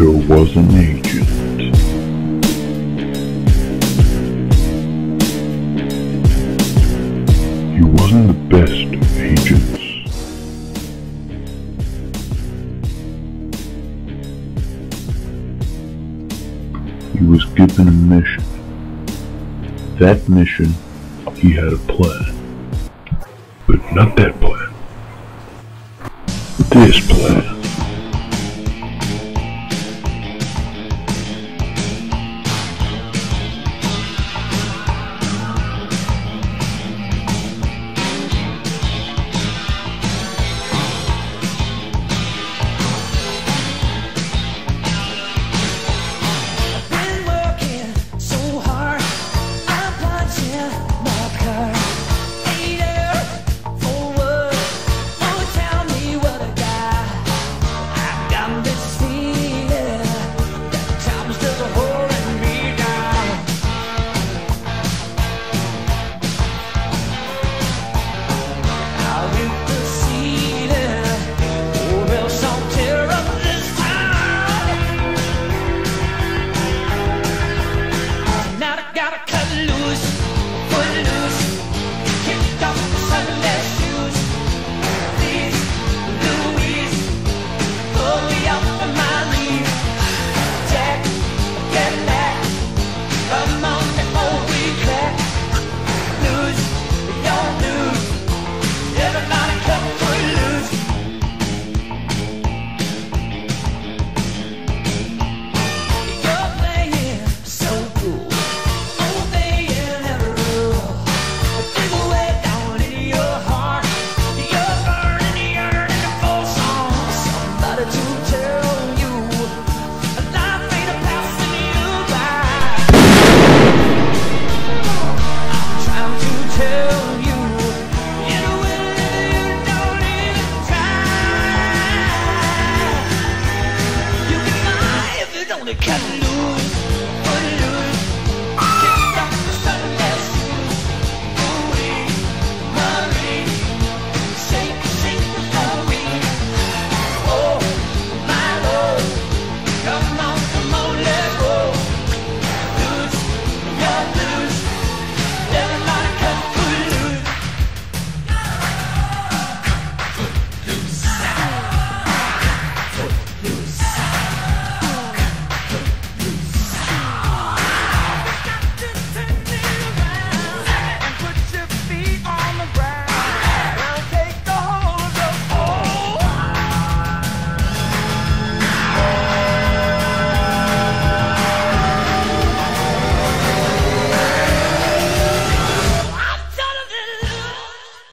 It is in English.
Baker was an agent. He wasn't the best of agents. He was given a mission. That mission, he had a plan. But not that plan. This plan. the cat canoe.